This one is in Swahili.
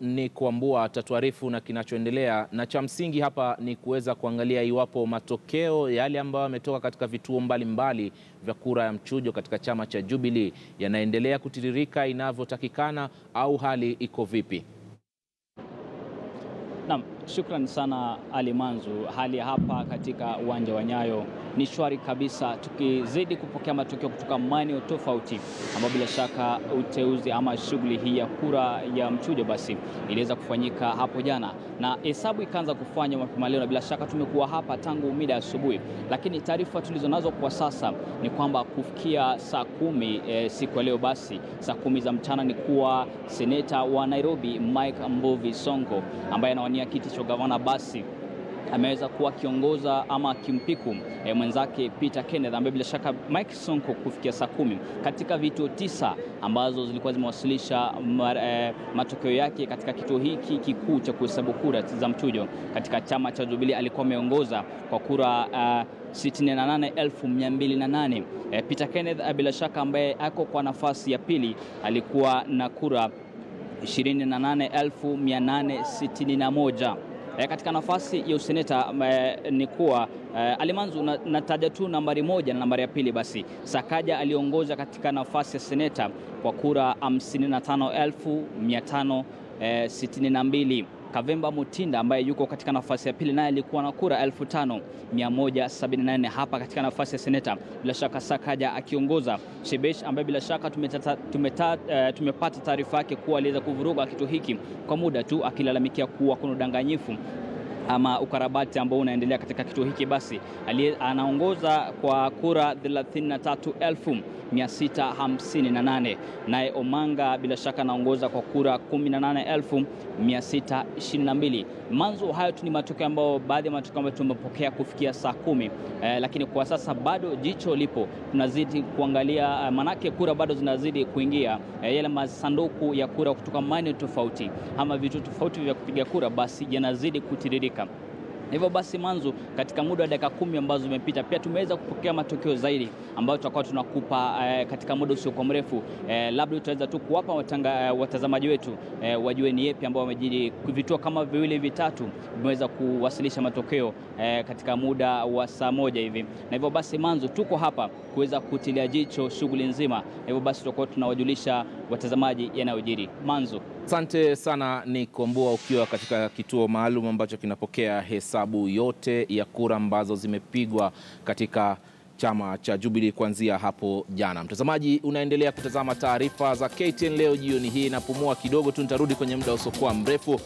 ni kuambua tatuarifu na kinachoendelea, na cha msingi hapa ni kuweza kuangalia iwapo matokeo yale ambayo yametoka katika vituo mbalimbali mbali vya kura ya mchujo katika chama cha Jubilee yanaendelea kutiririka inavyotakikana au hali iko vipi? Naam, shukran sana Ali Manzu. Hali hapa katika uwanja wa Nyayo ni shwari kabisa, tukizidi kupokea matokeo kutoka maeneo tofauti, ambayo bila shaka uteuzi ama shughuli hii ya kura ya mchujo basi iliweza kufanyika hapo jana. Na hesabu ikaanza kufanya mapema leo, na bila shaka tumekuwa hapa tangu mida asubuhi, lakini taarifa tulizonazo kwa sasa ni kwamba kufikia saa kumi e, siku ya leo basi saa kumi za mchana ni kuwa seneta wa Nairobi Mike Mbuvi Sonko ambaye anawania kiti cha gavana basi ameweza kuwa akiongoza ama akimpiku e, mwenzake Peter Kenneth ambaye bila shaka Mike Sonko kufikia saa kumi katika vituo tisa ambazo zilikuwa zimewasilisha e, matokeo yake katika kituo hiki kikuu cha kuhesabu kura za mchujo katika chama cha Jubilee alikuwa ameongoza kwa kura uh, 68,208. E, Peter Kenneth bila shaka ambaye ako kwa nafasi ya pili alikuwa na kura 28,861. E, katika nafasi ya useneta e, ni kuwa e, Alimanzu nataja na tu nambari moja na nambari ya pili basi Sakaja aliongoza katika nafasi ya seneta kwa kura 55,562. Kavemba Mutinda ambaye yuko katika nafasi ya pili naye alikuwa na kura 5174 hapa katika nafasi ya seneta. Bila shaka Sakaja akiongoza. Shebesh ambaye bila shaka tumeta, tumeta, uh, tumepata taarifa yake kuwa aliweza kuvuruga kitu hiki kwa muda tu akilalamikia kuwa kuna udanganyifu ama ukarabati ambao unaendelea katika kituo hiki, basi anaongoza kwa kura 33,658. Naye Omanga bila shaka anaongoza kwa kura 18,622. Manzo, hayo tu ni matokeo ambayo, baadhi ya matokeo ambayo tumepokea kufikia saa kumi eh, lakini kwa sasa bado jicho lipo, tunazidi kuangalia eh, manake kura bado zinazidi kuingia eh, yale masanduku ya kura kutoka maeneo tofauti ama vituo tofauti vya kupiga kura, basi yanazidi kutiririka. Hivyo basi Manzu, katika muda wa dakika kumi ambazo zimepita, pia tumeweza kupokea matokeo zaidi ambayo tutakuwa tunakupa eh, katika muda usiokuwa mrefu. Eh, labda tutaweza tu kuwapa eh, watazamaji wetu eh, wajue ni yepi ambao wamejiri. Vituo kama viwili vitatu vimeweza kuwasilisha matokeo eh, katika muda wa saa moja hivi, na hivyo basi Manzu, tuko hapa kuweza kutilia jicho shughuli nzima, hivyo basi tutakuwa tunawajulisha watazamaji yanayojiri. Manzu, asante sana. Ni Kombua ukiwa katika kituo maalum ambacho kinapokea hesabu yote ya kura ambazo zimepigwa katika chama cha Jubilee kuanzia hapo jana. Mtazamaji, unaendelea kutazama taarifa za KTN leo jioni hii. Napumua kidogo tu, nitarudi kwenye muda usiokuwa mrefu.